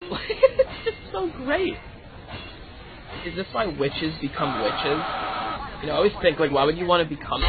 it's just so great. Is this why witches become witches? You know, I always think like, why would you want to become?